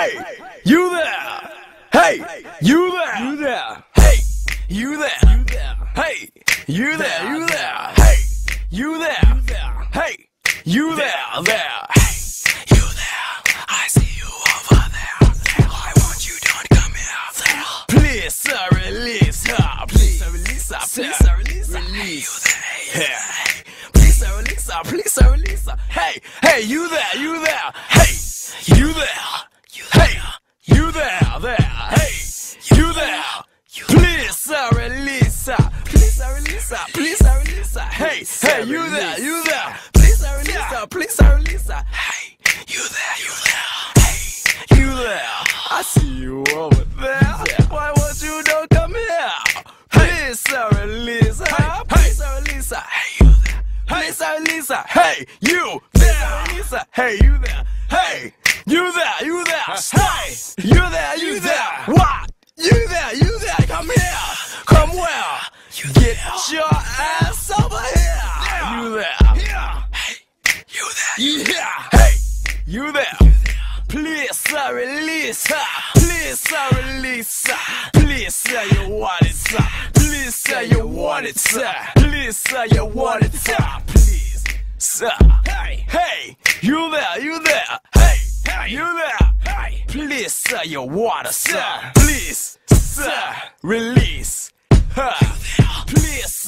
Hey, you there? Hey, you there? You there? Hey, you there? You there? Hey, you there? You there? Hey, you there? Hey, you there? There? Hey, you there? I see you over there. I want you don't come here. Please, sir, release her. Please, sir, release her. Please, sir, release her. Release. Hey, hey. Please, sir, release her. Please, sir, release her. Hey, hey, you there? You there? Hey, you there? Hey, you there? Hey, you there? Please, sir, release her. Please, sir, release her. Please, sir, release her. Hey, hey, you there? You there? Please, sir, release her. Please, sir, release her. Hey, you there? You there? Hey, you there? I see you over there. Why won't you don't come here? Please, sir, release her. Please, sir, release her. Hey, you there? Please, sir, release her. Hey, you there? Hey, you there? Hey, you there? You there? Hey, you there? You ass over here. You there? Hey, you there? You there? Hey, you there? Please, sir, release her. Please, sir, release her. Please, sir, you want it, sir. Please, sir, you want it, sir. Please, sir, you want it, sir. Please, sir. Hey, hey, you there? You there? Hey, hey, you there? Hey, please, sir, you want it, sir. Please, sir, release her.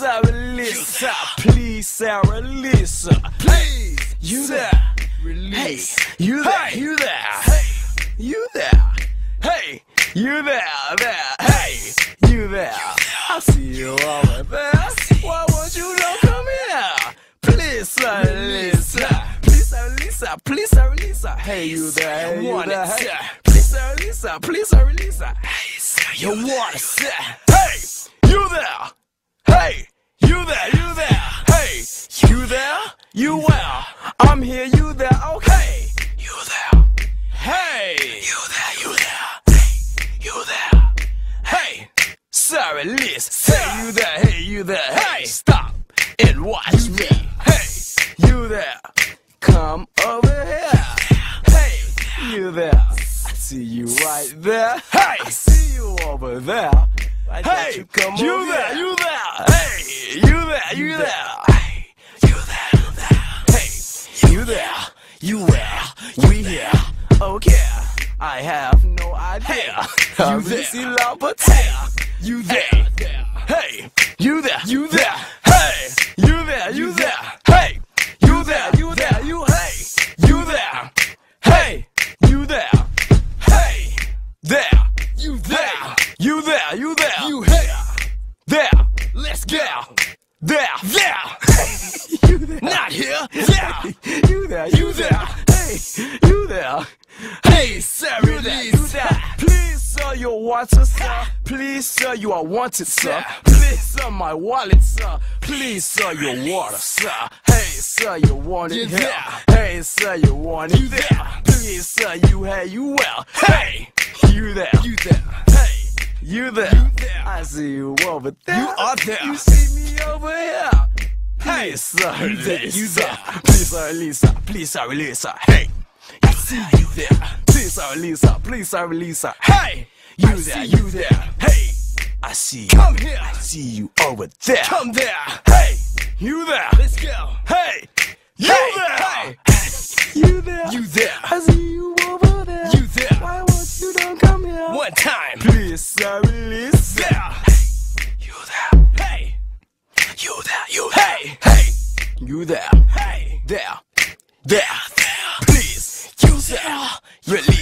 Release her. Please, release her. Please, you there? Release. Hey, you there? You there? Hey, you there? Hey, you there? There? Hey, you there? I see you over there. Why won't you not come here? Please, release her. Please, release her. Please, release her. Hey, you there? Hey, you there? Hey, please, release her. Please, release her. Hey, sir, you want it. Hey, you there? You where? I'm here. You there? Okay. You there? Hey, you there? You there? Hey, you there? Hey, sir, release. Hey, you there? Hey, you there? Hey, stop and watch me. Hey, you there? Come over here. Hey, you there? I see you right there. Hey, I see you over there. Hey, you you there, here? you there? Hey, you there? You there? You there? We here? Oh, okay. I have no idea. you there? busy love, but you there? Hey, you there? You there? Hey, you there? You there? Hey, you there? You there? You hey, you there? Hey, you there? Hey, there? You there? You there? You there? You here? There? Let's go. There? There? you there? Not here? There? You there? You there? Hey, you there? Hey, sir, you there? You there? Please, sir, you want it, sir? Please, sir, you are wanted, sir. Please, sir, my wallet, sir. Please, sir, your water, sir. Hey, sir, you want it here? Hey, sir, you want it there? Please, sir, you hey, you well. Hey, you there? You there? Hey, you there? You there? I see you over there. You are there. You see me over here. Hey, sir, You there, you Lisa. there. Please, sir, Lisa. Please, sir, Lisa. Hey, I see you there. Please, sir, Lisa. Please, sir, Lisa. Hey, you there, you you there. Hey, I see you. Come here. I see you over there. Come there. Hey, you there. Let's go. Hey, you Hey, there. hey. You there. You there. I see you There. Hey. There. There. There. Please. use it. Release.